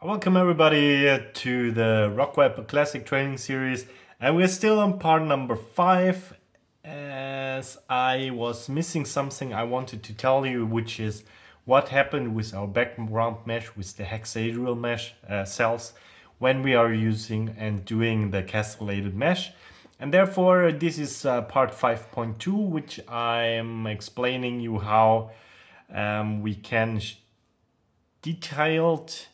Welcome everybody to the Rockweb Classic Training Series and we're still on part number 5 as I was missing something I wanted to tell you which is what happened with our background mesh with the hexahedral mesh uh, cells when we are using and doing the castellated mesh. And therefore this is uh, part 5.2 which I am explaining you how um, we can detailed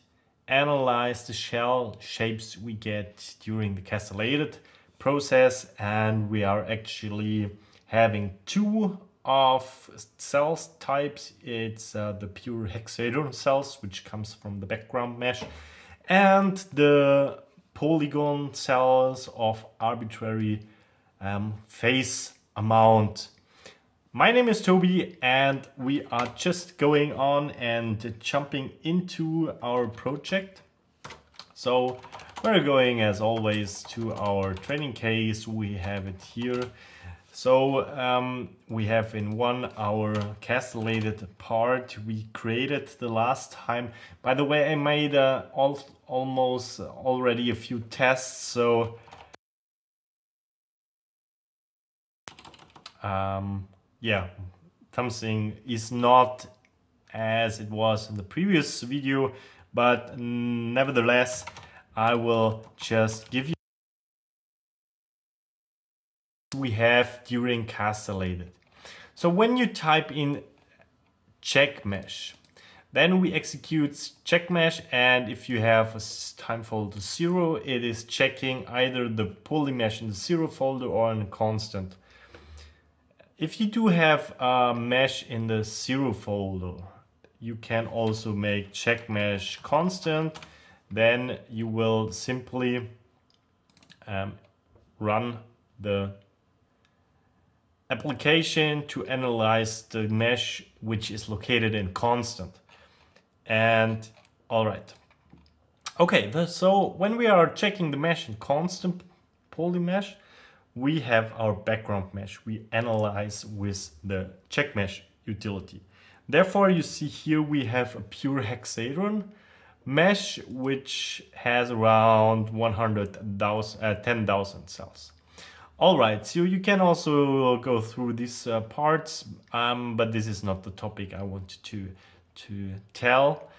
analyze the cell shapes we get during the castellated process and we are actually having two of cells types. It's uh, the pure hexahedron cells which comes from the background mesh and the polygon cells of arbitrary um, face amount my name is Tobi and we are just going on and jumping into our project. So we're going as always to our training case. We have it here. So um, we have in one our castellated part we created the last time. By the way, I made uh, all, almost already a few tests. So um, yeah, something is not as it was in the previous video, but nevertheless, I will just give you we have during castellated. So when you type in check mesh, then we execute check mesh and if you have a time folder zero, it is checking either the poly mesh in the zero folder or in a constant. If you do have a mesh in the zero folder, you can also make check mesh constant. Then you will simply um, run the application to analyze the mesh which is located in constant. And all right. Okay, so when we are checking the mesh in constant poly mesh, we have our background mesh we analyze with the check mesh utility. Therefore, you see here we have a pure hexahedron mesh which has around 110,000 uh, 10, cells. All right, so you can also go through these uh, parts, um, but this is not the topic I wanted to, to tell.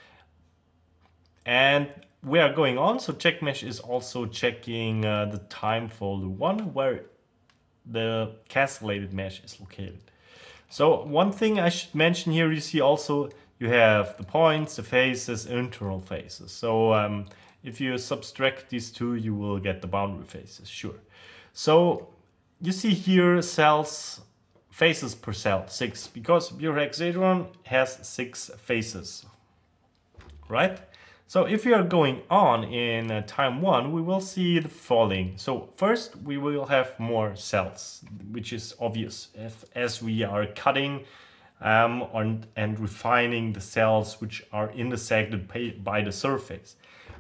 And we are going on. So check mesh is also checking uh, the time folder one where the castellated mesh is located. So one thing I should mention here, you see also you have the points, the faces, internal faces. So um, if you subtract these two, you will get the boundary faces, sure. So you see here cells, faces per cell, six, because your hexahedron has six faces, right? So if we are going on in uh, time one, we will see the following. So first we will have more cells, which is obvious if, as we are cutting um, on, and refining the cells which are intersected by the surface.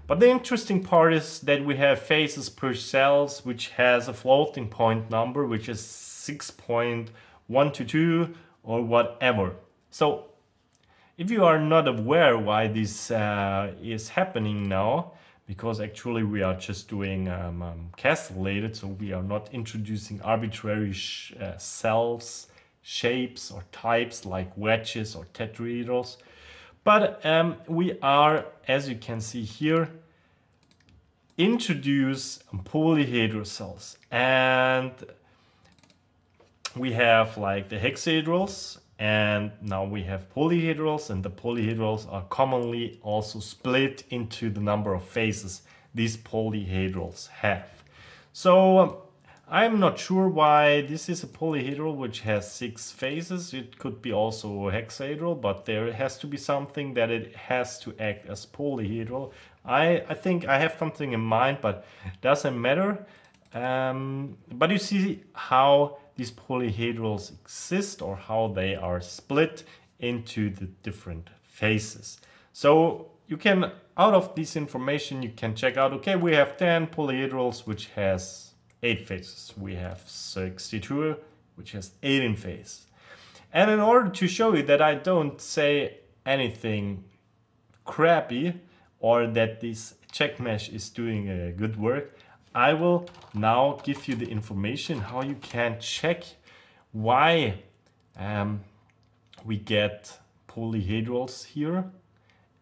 But the interesting part is that we have faces per cells, which has a floating point number, which is 6.122 or whatever. So if you are not aware why this uh, is happening now, because actually we are just doing um, um, castellated, so we are not introducing arbitrary sh uh, cells, shapes or types like wedges or tetrahedrals. But um, we are, as you can see here, introduce polyhedral cells. And we have like the hexahedrals and now we have polyhedrals and the polyhedrals are commonly also split into the number of faces these polyhedrals have. So um, I'm not sure why this is a polyhedral which has six faces. It could be also hexahedral, but there has to be something that it has to act as polyhedral. I, I think I have something in mind, but doesn't matter. Um, but you see how these polyhedrals exist or how they are split into the different faces. So you can, out of this information, you can check out, okay, we have 10 polyhedrals, which has 8 faces. We have 62, which has 18 faces. And in order to show you that I don't say anything crappy, or that this check mesh is doing a good work, I will now give you the information how you can check why um, we get polyhedrals here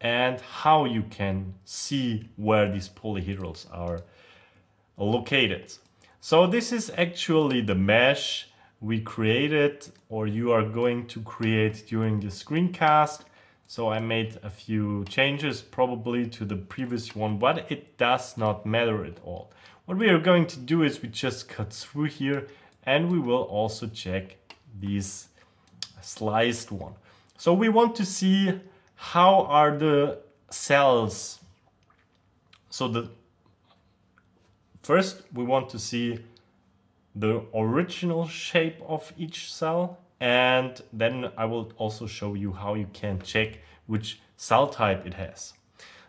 and how you can see where these polyhedrals are located. So this is actually the mesh we created or you are going to create during the screencast. So I made a few changes probably to the previous one, but it does not matter at all. What we are going to do is we just cut through here and we will also check this sliced one. So we want to see how are the cells. So the first we want to see the original shape of each cell and then I will also show you how you can check which cell type it has.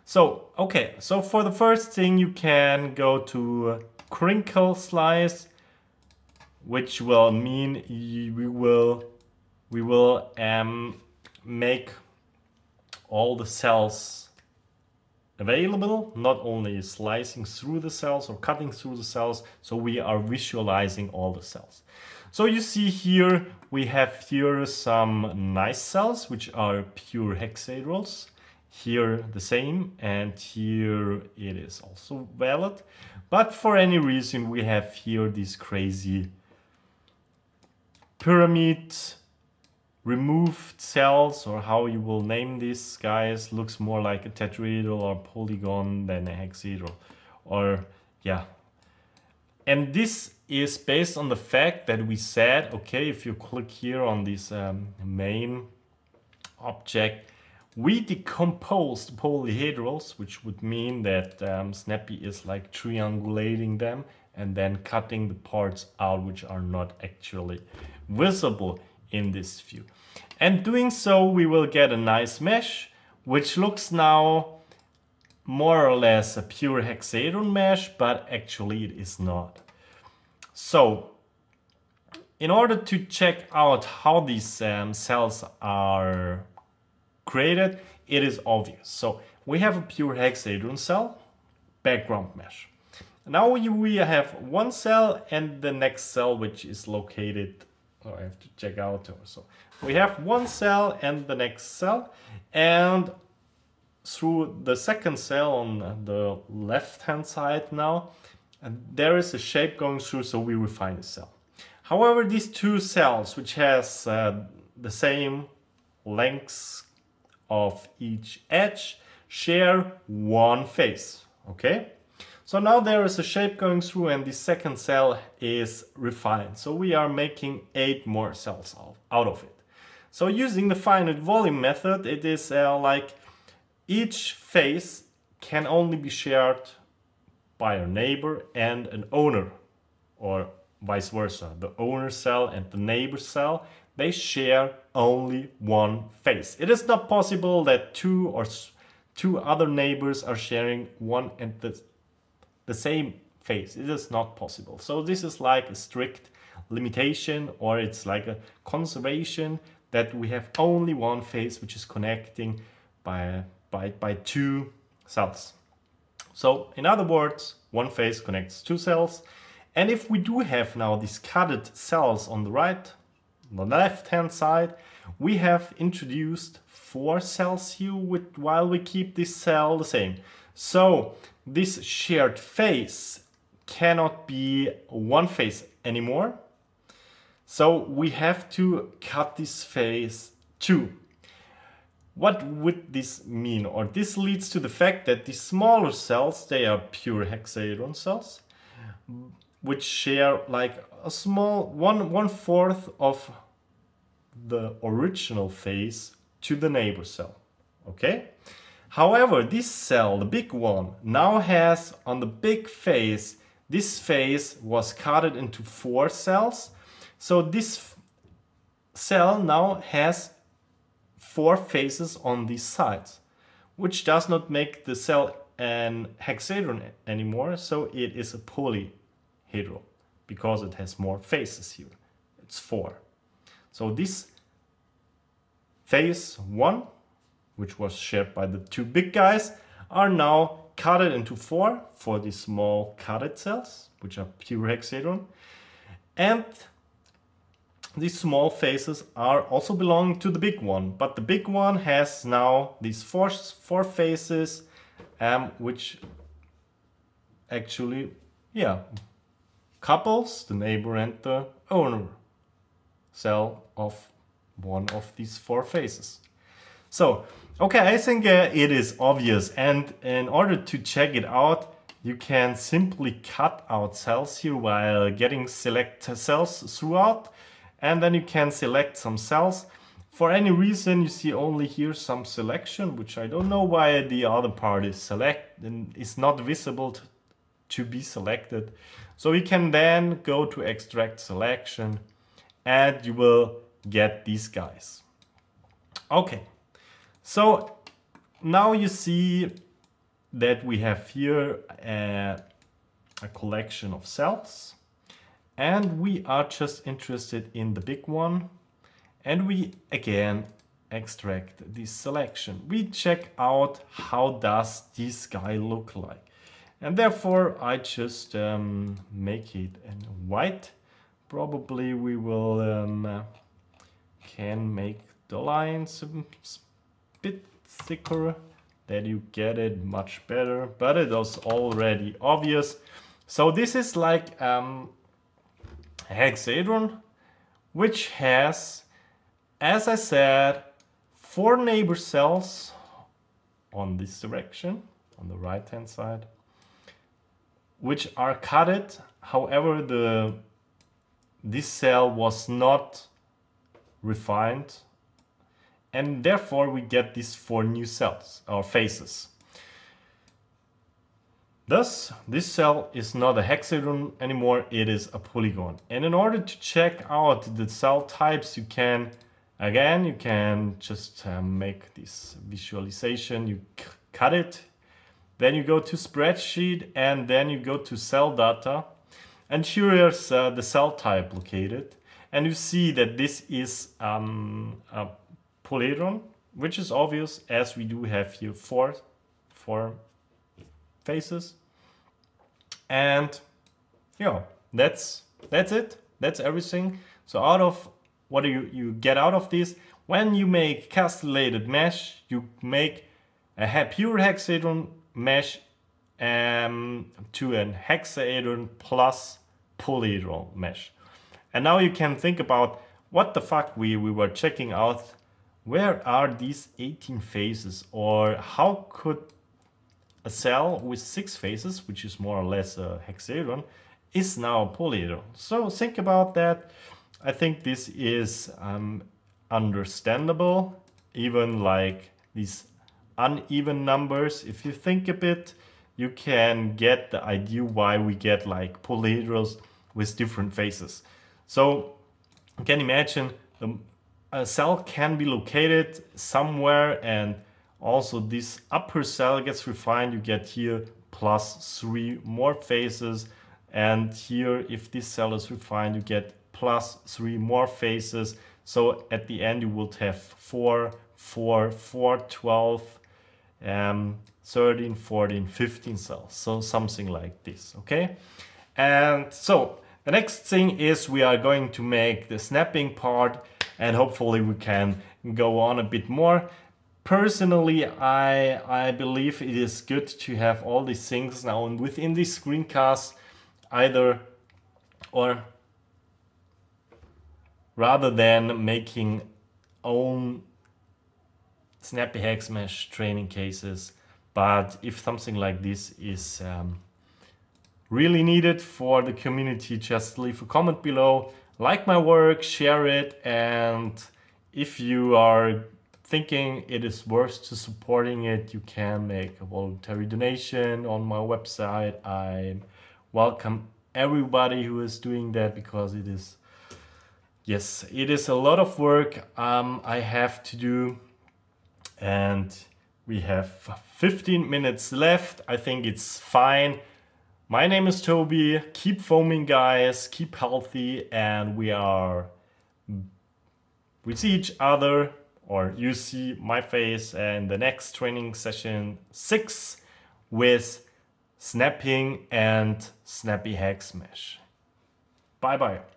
So, okay, so for the first thing you can go to crinkle slice, which will mean we will we will um, make all the cells available, not only slicing through the cells or cutting through the cells, so we are visualizing all the cells. So you see here, we have here some nice cells, which are pure hexadrals. Here the same, and here it is also valid. But for any reason, we have here these crazy pyramid removed cells or how you will name these guys looks more like a tetrahedral or polygon than a hexahedral or yeah and this is based on the fact that we said okay if you click here on this um, main object we decomposed polyhedrals which would mean that um, snappy is like triangulating them and then cutting the parts out which are not actually visible in this view. And doing so, we will get a nice mesh, which looks now more or less a pure hexagon mesh, but actually it is not. So, in order to check out how these um, cells are created, it is obvious. So, we have a pure hexagon cell, background mesh. Now we have one cell and the next cell which is located oh, I have to check out so we have one cell and the next cell and through the second cell on the left hand side now and there is a shape going through so we refine the cell however these two cells which has uh, the same lengths of each edge share one face okay so now there is a shape going through and the second cell is refined. So we are making eight more cells out of it. So using the finite volume method, it is uh, like each face can only be shared by a neighbor and an owner or vice versa. The owner cell and the neighbor cell, they share only one face. It is not possible that two or two other neighbors are sharing one and the the same face. It is not possible. So this is like a strict limitation or it's like a conservation that we have only one face which is connecting by, by, by two cells. So in other words, one face connects two cells. And if we do have now these cutted cells on the right, on the left hand side, we have introduced four cells here with, while we keep this cell the same. So this shared face cannot be one face anymore. So we have to cut this face too. What would this mean? Or this leads to the fact that the smaller cells, they are pure hexahedron cells, which share like a small one one fourth of the original face to the neighbor cell. Okay? However, this cell, the big one, now has on the big face, this face was cut into four cells. So this cell now has four faces on these sides, which does not make the cell an hexahedron anymore. So it is a polyhedral because it has more faces here. It's four. So this face one which was shared by the two big guys, are now cut into four for the small cutted cells, which are pure hexahedron. And these small faces are also belonging to the big one, but the big one has now these four, four faces, um, which actually, yeah, couples the neighbor and the owner cell of one of these four faces. So, okay, I think uh, it is obvious. And in order to check it out, you can simply cut out cells here while getting select cells throughout. And then you can select some cells. For any reason, you see only here some selection, which I don't know why the other part is select and is not visible to, be selected. So we can then go to extract selection and you will get these guys. Okay. So now you see that we have here a, a collection of cells and we are just interested in the big one and we again extract this selection. We check out how does this guy look like and therefore I just um, make it in white. Probably we will um, can make the lines a bit thicker that you get it much better but it was already obvious so this is like um, a hexahedron which has as I said four neighbor cells on this direction on the right hand side which are cutted however the this cell was not refined and therefore we get these four new cells or faces. Thus, this cell is not a hexagon anymore, it is a polygon. And in order to check out the cell types, you can, again, you can just um, make this visualization, you cut it, then you go to spreadsheet and then you go to cell data and here is uh, the cell type located. And you see that this is um, a polyhedron, which is obvious as we do have here four, four faces. And yeah, that's that's it. That's everything. So out of what do you, you get out of this? When you make castellated mesh, you make a pure hexahedron mesh um, to an hexahedron plus polyhedron mesh. And now you can think about what the fuck we, we were checking out where are these 18 faces or how could a cell with six faces, which is more or less a hexahedron, is now a polyhedron. So think about that. I think this is um, understandable, even like these uneven numbers. If you think a bit, you can get the idea why we get like polyhedrons with different faces. So you can imagine the a cell can be located somewhere and also this upper cell gets refined you get here plus three more faces and here if this cell is refined you get plus three more faces so at the end you will have four four four 12 um 13 14 15 cells so something like this okay and so the next thing is we are going to make the snapping part and hopefully we can go on a bit more. Personally, I, I believe it is good to have all these things now and within this screencast either or rather than making own snappyHexMesh training cases but if something like this is um, really needed for the community just leave a comment below like my work, share it, and if you are thinking it is worth to supporting it, you can make a voluntary donation on my website. I welcome everybody who is doing that because it is, yes, it is a lot of work um, I have to do. And we have 15 minutes left. I think it's fine. My name is Tobi. Keep foaming, guys. Keep healthy, and we are. We see each other or you see my face in the next training session six with snapping and snappyHexMesh. Bye bye.